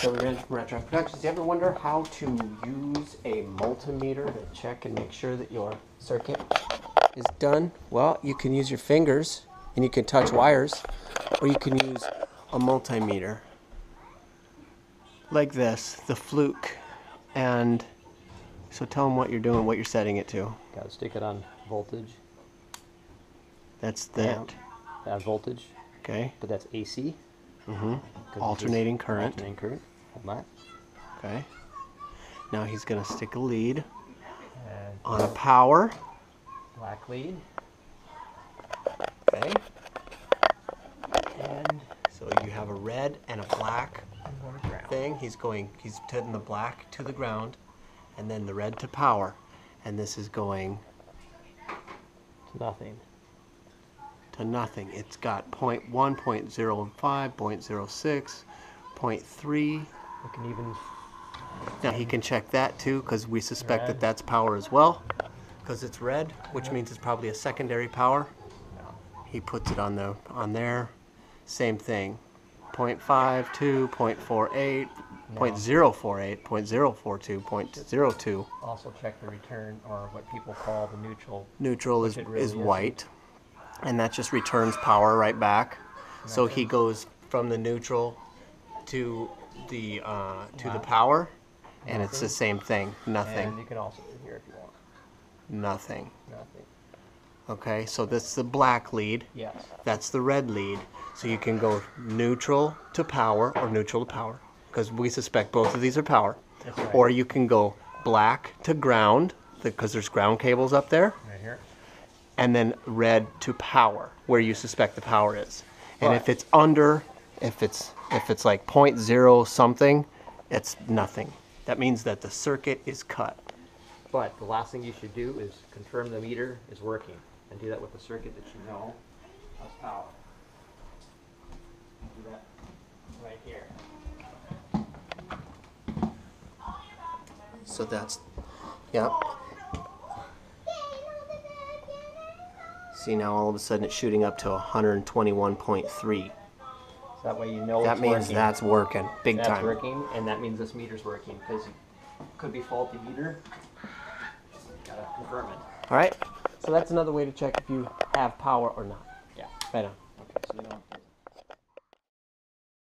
So we're in from Rattrap Productions. You ever wonder how to use a multimeter to check and make sure that your circuit is done? Well, you can use your fingers and you can touch wires, or you can use a multimeter like this, the Fluke. And so tell them what you're doing, what you're setting it to. Got to stick it on voltage. That's that. That voltage, Okay. but that's AC. Mm-hmm. 'cause this is Alternating current. Alternating current. Hold that. Okay. Now he's gonna stick a lead And on a power. black lead. Okay. And So you have a red and a black going to thing. He's going, he's putting the black to the ground, and then the red to power. And this is going It's nothing. To nothing. It's got 0.1, 0.05, 0.06, 0.3. We can even Now he can check that too, because we suspect that that's power as well. Because it's red, which means it's probably a secondary power. He puts it on the on there. Same thing. 0.52, 0.48, 0.048, 0.042, 0.02. also check the return or what people call the neutral. Neutral is, really is isn't. white. And that just returns power right back. So he goes from the neutral to the uh, to the power, and it's the same thing. Nothing. And you can also do here if you want. Nothing. Nothing. Okay, so that's the black lead. Yes. That's the red lead. So you can go neutral to power or neutral to power because we suspect both of these are power. Right. Or you can go black to ground because there's ground cables up there, Right here. And then red to power where you suspect the power is. And if it's under, if it's if it's like 0.0 something, it's nothing. That means that the circuit is cut. But the last thing you should do is confirm the meter is working, and do that with the circuit that you know has power. Do that right here. So that's, yep. See now all of a sudden it's shooting up to 121.3. So that way you know That means working. that's working big that's time. working, and that means this meter's working because it could be faulty meter. Gotta confirm it. All right. So that's another way to check if you have power or not. Yeah. Right on.